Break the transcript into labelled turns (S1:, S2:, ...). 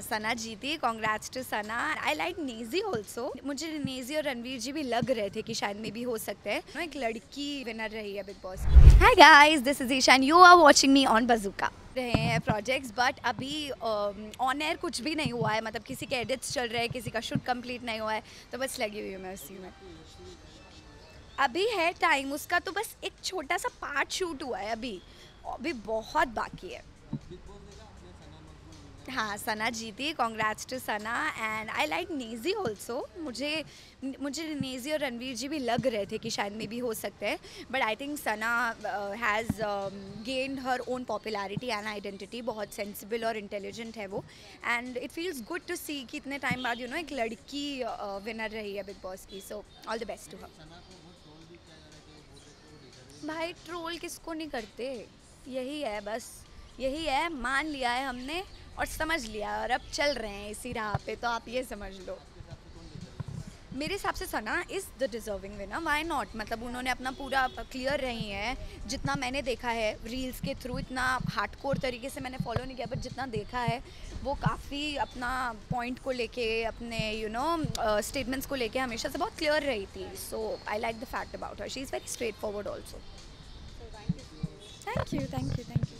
S1: सना जीती congrats to Sana. I like Nezy also मुझे नेजी और रणवीर जी भी लग रहे थे कि शायद मे भी हो सकते हैं. एक लड़की विनर रही है Bigg Boss hi guys this is Ishaan you are watching me on Bazooka रहे हैं प्रोजेक्ट्स बट अभी ऑन एयर कुछ भी नहीं हुआ है. मतलब किसी के एडिट्स चल रहे हैं, किसी का शूट कंप्लीट नहीं हुआ है. तो बस लगी हुई हूँ मैं उसी में. अभी है टाइम उसका तो बस एक छोटा सा पार्ट शूट हुआ है अभी. अभी बहुत बाकी है. हाँ सना जीती congrats to Sana and I like Nezy also मुझे मुझे नेजी और रणवीर जी भी लग रहे थे कि शायद मे भी हो सकते हैं but I think Sana has gained her own popularity and identity बहुत सेंसिबल और इंटेलिजेंट है वो. And it feels good to see कि इतने टाइम बाद यू नो एक लड़की विनर uh, रही है बिग बॉस की. So all the best to her भाई ट्रोल किसको नहीं करते? यही है बस. यही है मान लिया है हमने. और समझ लिया, और अब चल रहे हैं इसी राह पे तो आप ये समझ लो। मेरे हिसाब से Sana is the deserving winner why not मतलब उन्होंने अपना पूरा क्लियर रही है, जितना मैंने देखा है रील्स के थ्रू इतना हार्ड कोर तरीके से मैंने फॉलो नहीं किया बट जितना देखा है, वो काफ़ी अपना पॉइंट को लेके, अपने यू नो स्टेटमेंट्स को लेके हमेशा से बहुत क्लियर रही थी। So I like the fact about her she is very straightforward also thank you thank you thank you